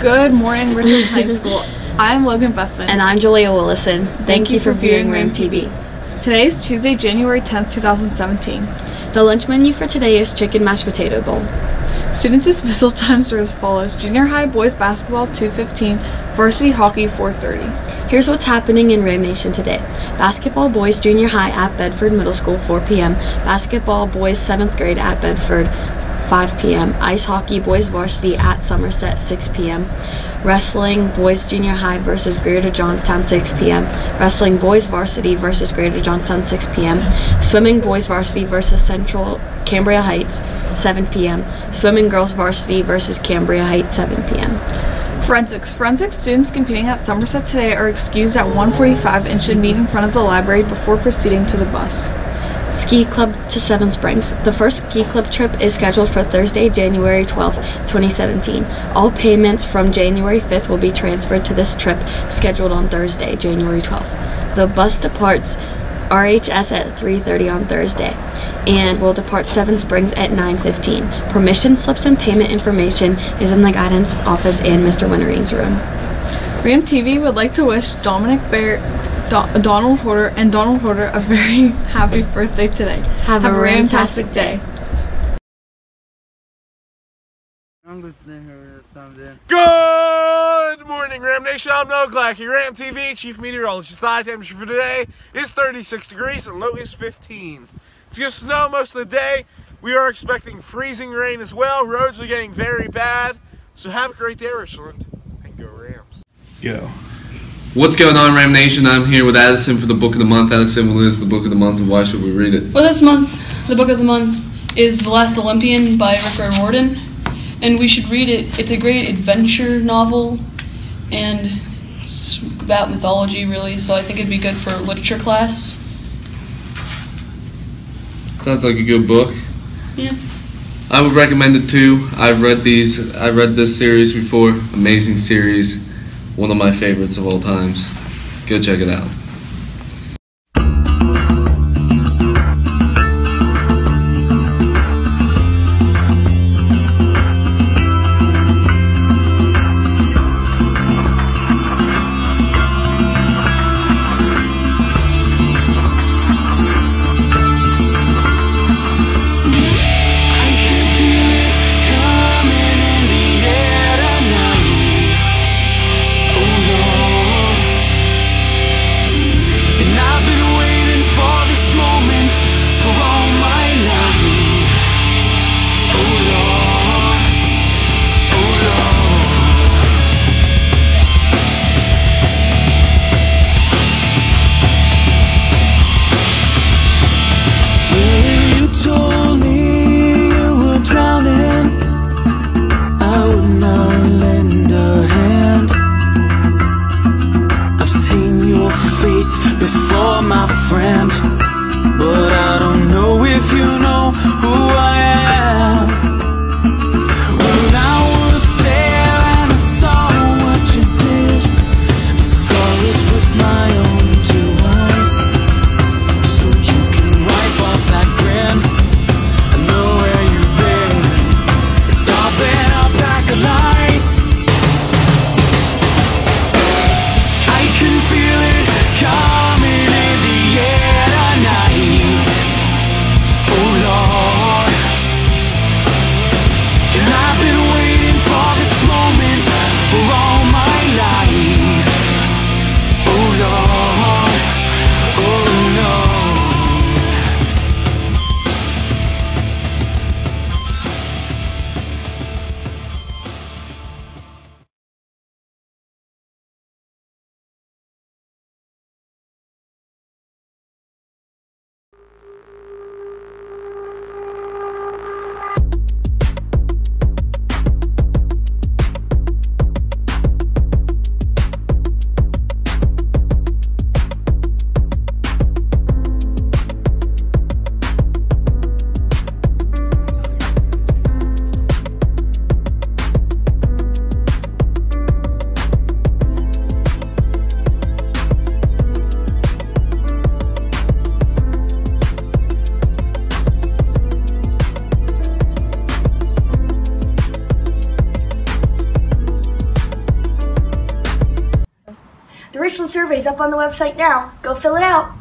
Good morning, Richland High School. I'm Logan Bethman. And I'm Julia Willison. Thank, Thank you for viewing Ram TV. Today is Tuesday, January 10th, 2017. The lunch menu for today is chicken mashed potato bowl. Student dismissal times are as follows. Junior high boys basketball 215, varsity hockey 430. Here's what's happening in Ram Nation today. Basketball boys junior high at Bedford Middle School 4 p.m. Basketball boys 7th grade at Bedford 5 p.m. Ice hockey boys varsity at Somerset 6 p.m. Wrestling boys junior high versus Greater Johnstown 6 p.m. Wrestling boys varsity versus Greater Johnstown 6 p.m. Swimming boys varsity versus Central Cambria Heights 7 p.m. Swimming girls varsity versus Cambria Heights 7 p.m. Forensics. Forensics students competing at Somerset today are excused at 1:45 and should meet in front of the library before proceeding to the bus. Ski Club to Seven Springs. The first ski club trip is scheduled for Thursday, January 12, 2017. All payments from January 5th will be transferred to this trip scheduled on Thursday, January 12th. The bus departs RHS at 3:30 on Thursday and will depart Seven Springs at 9:15. Permission slips and payment information is in the guidance office and Mr. Winterine's room. Ram TV would like to wish Dominic Bear Do Donald Porter and Donald Porter a very happy birthday today. Have, Have a, a fantastic day. Good morning, Ram Nation. I'm Noah Clacky, Ram TV, Chief Meteorologist. The high temperature for today is 36 degrees and low is 15. It's going to snow most of the day. We are expecting freezing rain as well. Roads are getting very bad. So have a great day, Richland, and go Rams. Go. What's going on, Ram Nation? I'm here with Addison for the book of the month. Addison, what is the book of the month and why should we read it? Well, this month, the book of the month is The Last Olympian by Rick Riordan, and we should read it. It's a great adventure novel, and it's about mythology, really, so I think it'd be good for literature class. Sounds like a good book. Yeah. I would recommend it too. I've read these. I've read this series before. Amazing series one of my favorites of all times. Go check it out. face before my friend. But I don't know if you know who I am. Richland survey's up on the website now. Go fill it out.